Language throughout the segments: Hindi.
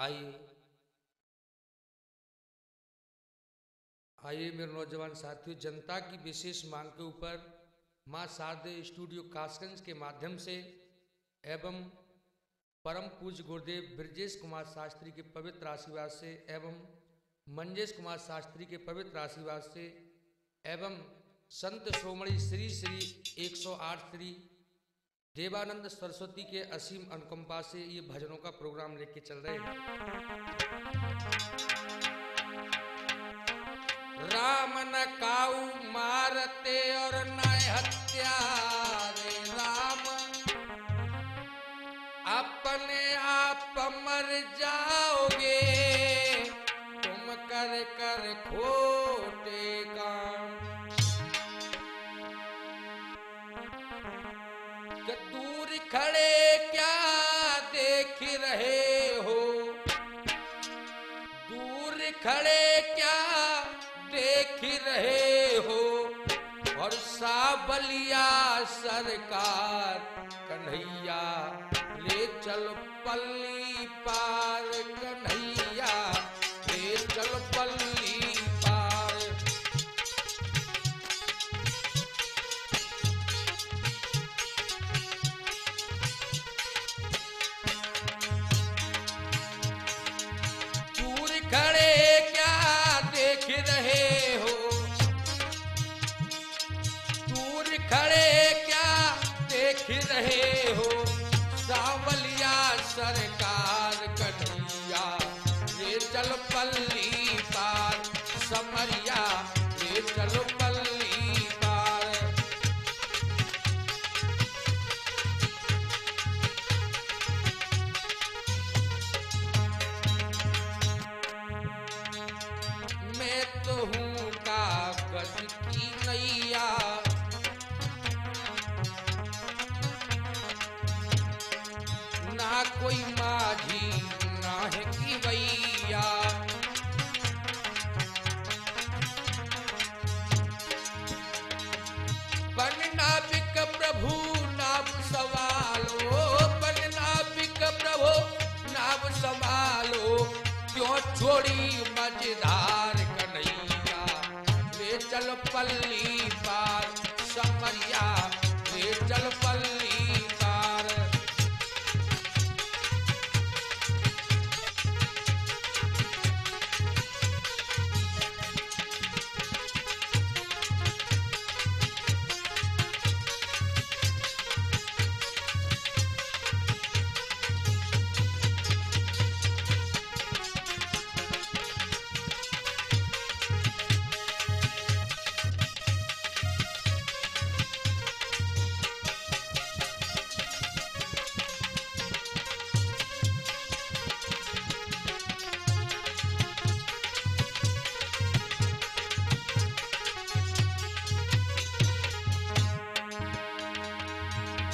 आइए। आइए मेरे नौजवान साथियों, जनता की विशेष मांग के ऊपर माँ शारदे स्टूडियो कासगंज के माध्यम से एवं परम पूज गुरुदेव ब्रजेश कुमार शास्त्री के पवित्र आशीर्वाद से एवं मंजेश कुमार शास्त्री के पवित्र आशीर्वाद से एवं संत सोमणी श्री श्री 108 श्री देवानंद सरस्वती के असीम अनुकंपा से ये भजनों का प्रोग्राम लेके चल रहे हैं। राम न काऊ मारते दूर खड़े क्या देख रहे हो? और साबलिया सरकार कन्हैया ले चल पल्ली पार।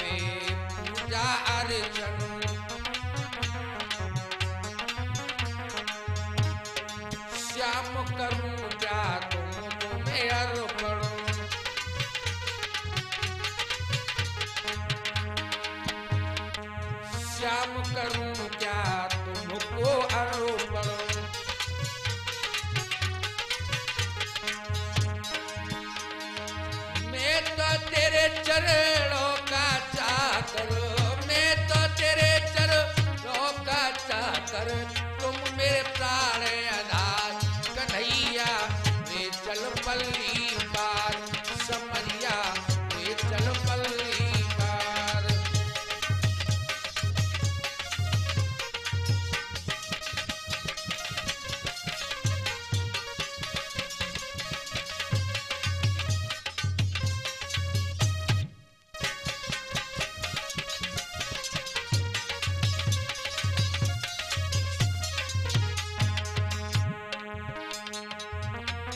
वे पूजा अर्चन। श्याम करूँ क्या तुम अर्पण। श्याम करूँ क्या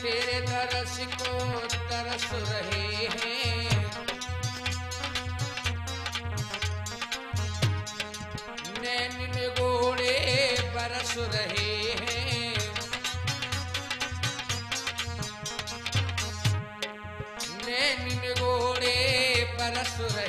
तेरे दरस को तरस रहे हैं। नैन गोड़े बरस रहे हैं। नैन गोड़े बरस रहे